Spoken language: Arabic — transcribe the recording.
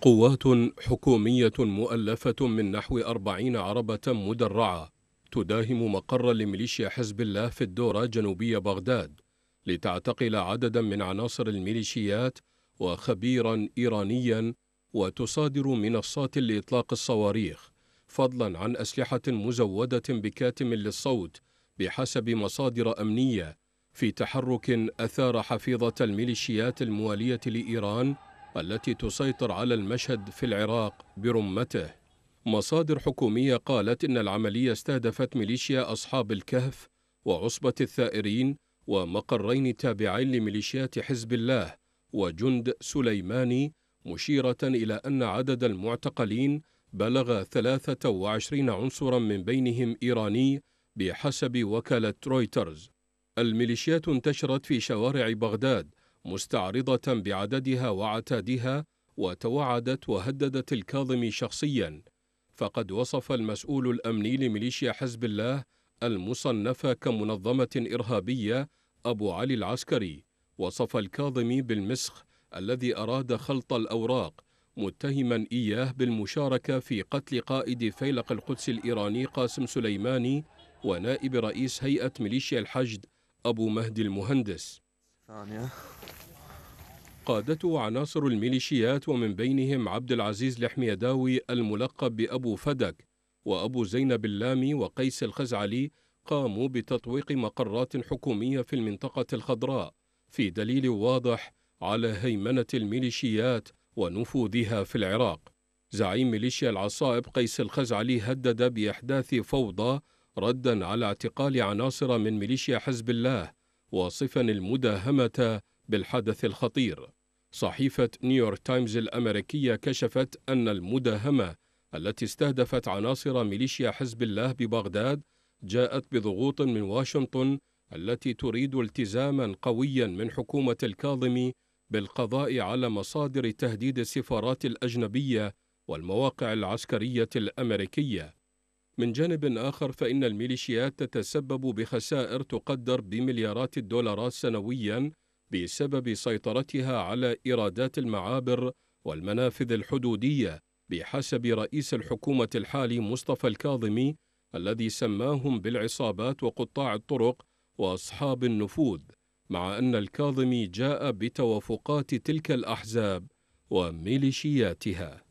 قوات حكومية مؤلفة من نحو أربعين عربة مدرعة تداهم مقر لميليشيا حزب الله في الدورة جنوبية بغداد لتعتقل عددا من عناصر الميليشيات وخبيرا إيرانيا وتصادر منصات لإطلاق الصواريخ فضلا عن أسلحة مزودة بكاتم للصوت بحسب مصادر أمنية في تحرك أثار حفيظة الميليشيات الموالية لإيران التي تسيطر على المشهد في العراق برمته. مصادر حكومية قالت إن العملية استهدفت ميليشيا أصحاب الكهف وعصبة الثائرين ومقرين تابعين لميليشيات حزب الله وجند سليماني مشيرة إلى أن عدد المعتقلين بلغ 23 عنصرا من بينهم إيراني بحسب وكالة رويترز. الميليشيات انتشرت في شوارع بغداد مستعرضة بعددها وعتادها وتوعدت وهددت الكاظمي شخصيا. فقد وصف المسؤول الأمني لميليشيا حزب الله المصنفة كمنظمة إرهابية أبو علي العسكري. وصف الكاظمي بالمسخ الذي أراد خلط الأوراق متهما إياه بالمشاركة في قتل قائد فيلق القدس الإيراني قاسم سليماني ونائب رئيس هيئة ميليشيا الحشد أبو مهدي المهندس. ثانية. قادته عناصر الميليشيات ومن بينهم عبد العزيز الحميداوي الملقب بأبو فدك وأبو زينب اللامي وقيس الخزعلي قاموا بتطويق مقرات حكومية في المنطقة الخضراء في دليل واضح على هيمنة الميليشيات ونفوذها في العراق. زعيم ميليشيا العصائب قيس الخزعلي هدد بإحداث فوضى ردا على اعتقال عناصر من ميليشيا حزب الله واصفا المداهمة بالحدث الخطير صحيفة نيويورك تايمز الأمريكية كشفت أن المداهمة التي استهدفت عناصر ميليشيا حزب الله ببغداد جاءت بضغوط من واشنطن التي تريد التزاما قويا من حكومة الكاظمي بالقضاء على مصادر تهديد السفارات الأجنبية والمواقع العسكرية الأمريكية. من جانب آخر فإن الميليشيات تتسبب بخسائر تقدر بمليارات الدولارات سنويا بسبب سيطرتها على إيرادات المعابر والمنافذ الحدودية بحسب رئيس الحكومة الحالي مصطفى الكاظمي الذي سماهم بالعصابات وقطاع الطرق وأصحاب النفوذ مع أن الكاظمي جاء بتوافقات تلك الأحزاب وميليشياتها.